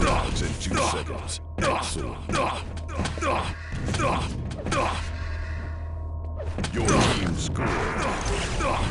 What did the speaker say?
seconds and two seconds. Excellent. Your team scored.